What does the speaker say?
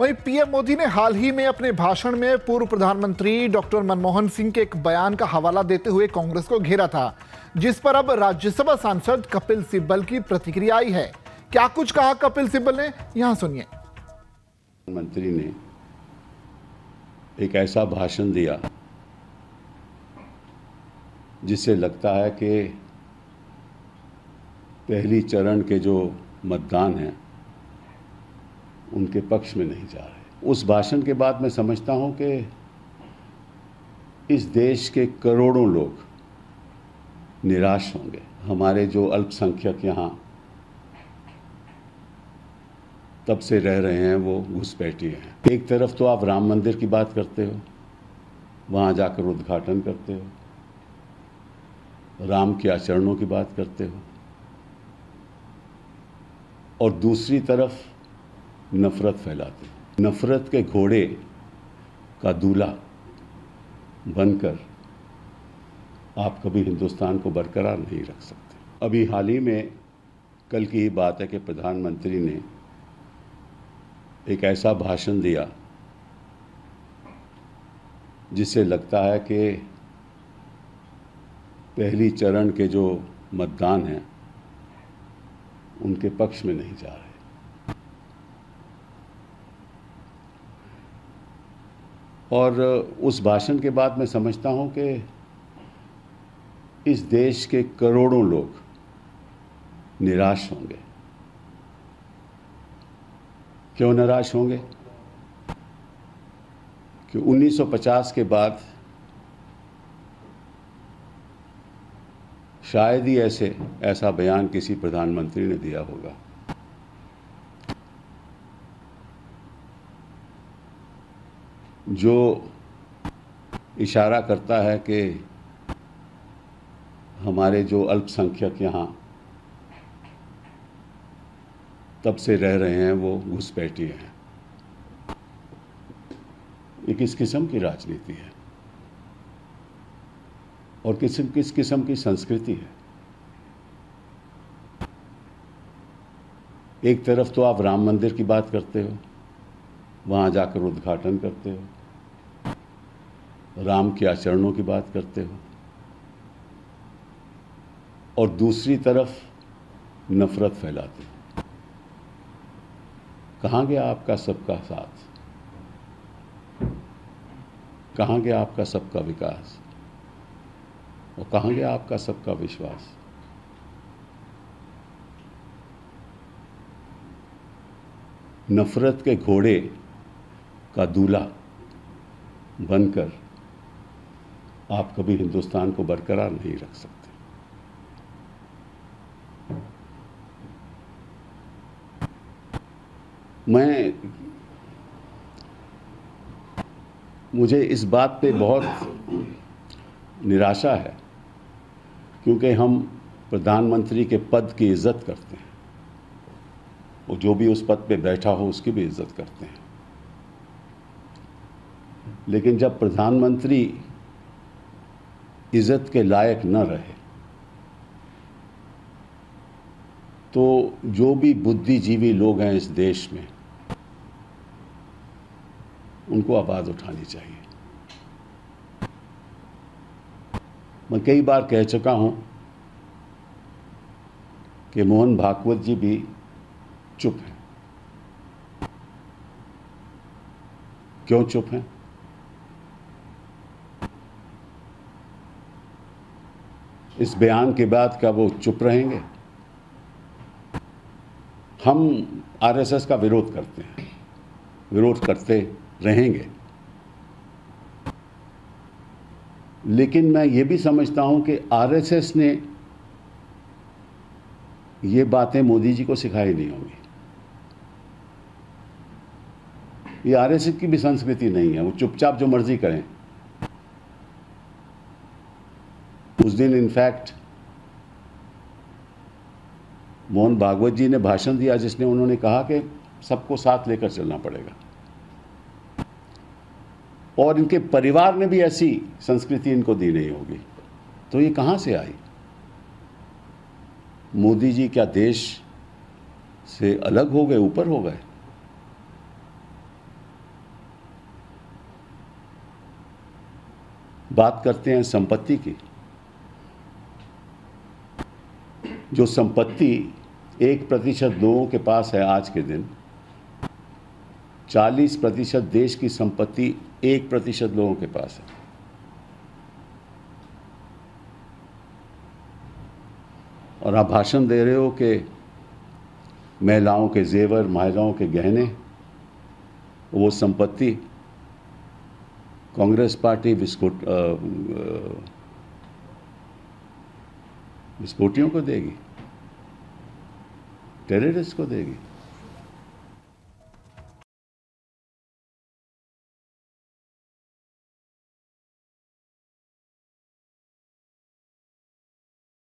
वहीं पीएम मोदी ने हाल ही में अपने भाषण में पूर्व प्रधानमंत्री डॉक्टर मनमोहन सिंह के एक बयान का हवाला देते हुए कांग्रेस को घेरा था, जिस पर अब राज्यसभा सांसद कपिल सिब्बल की प्रतिक्रिया आई है। क्या कुछ कहा कपिल सिब्बल ने? यहाँ सुनिए। मंत्री ने एक ऐसा भाषण दिया, जिससे लगता है कि पहली चरण के जो मतदान हैं उनके पक्ष में नहीं जा रहे। उस भाषण के बाद मैं समझता हूँ कि इस देश के करोड़ों लोग निराश होंगे। हमारे जो अल्पसंख्यक यहाँ तब से रह रहे हैं, वो घुसपैठी हैं। एक तरफ़ तो आप राम मंदिर की बात करते हो, वहाँ जाकर उद्घाटन करते हो, राम के आचरणों की बात करते हो, और दूसरी तरफ़ नफरत फैलाते हो। नफरत के घोड़े का दूल्हा बनकर आप कभी हिंदुस्तान को बरकरार नहीं रख सकते। अभी हाल ही में कल की बात है कि प्रधानमंत्री ने एक ऐसा भाषण दिया जिससे लगता है कि पहली चरण के जो मतदान हैं, उनके पक्ष में नहीं जा रहे। और उस भाषण के बाद मैं समझता हूँ कि इस देश के करोड़ों लोग निराश होंगे। क्यों निराश होंगे? कि 1950 के बाद शायद ही ऐसे, ऐसा बयान किसी प्रधानमंत्री ने दिया होगा। जो इशारा करता है कि हमारे जो अल्पसंख्यक यहाँ तब से रह रहे हैं, वो घुसपैठी हैं। ये किस किस्म की राजनीति है? और किस किस किस्म की संस्कृति है? एक तरफ़ तो आप राम मंदिर की बात करते हो वहाँ जाकर उद्घाटन करते हो। राम के आचरणों की बात करते हो। और दूसरी तरफ़ नफरत फैलाते हो। कहाँ गया आपका सबका साथ? कहाँ गया आपका सबका विकास? और कहाँ गया आपका सबका विश्वास? नफरत के घोड़े का दूल्हा बनकर आप कभी हिंदुस्तान को बरकरार नहीं रख सकते। मैं, मुझे इस बात पे बहुत निराशा है, क्योंकि हम प्रधानमंत्री के पद की इज़्ज़त करते हैं। वो जो भी उस पद पे बैठा हो, उसकी भी इज़्ज़त करते हैं। लेकिन जब प्रधानमंत्री इज़्ज़त के लायक न रहे तो जो भी बुद्धिजीवी लोग हैं इस देश में, उनको आवाज़ उठानी चाहिए। मैं कई बार कह चुका हूँ कि मोहन भागवत जी भी चुप हैं। क्यों चुप हैं? इस बयान के बाद क्या वो चुप रहेंगे? हम आरएसएस का विरोध करते हैं। विरोध करते रहेंगे। लेकिन मैं ये भी समझता हूँ कि आरएसएस ने ये बातें मोदी जी को सिखाई नहीं होंगी। ये आरएसएस की भी संस्कृति नहीं है। वो चुपचाप जो मर्ज़ी करें। उस दिन इनफैक्ट मोहन भागवत जी ने भाषण दिया, जिसने उन्होंने कहा कि सबको साथ लेकर चलना पड़ेगा। और इनके परिवार ने भी ऐसी संस्कृति इनको दी नहीं होगी। तो ये कहाँ से आई? मोदी जी, क्या देश से अलग हो गए, ऊपर हो गए? बात करते हैं संपत्ति की। जो संपत्ति एक प्रतिशत लोगों के पास है आज के दिन 40 प्रतिशत देश की संपत्ति एक प्रतिशत लोगों के पास है। और आप भाषण दे रहे हो कि महिलाओं के जेवर, महिलाओं के गहने, वो संपत्ति कांग्रेस पार्टी विस्फोट विस्फोटियों को देगी। टेररिस्ट को देगी।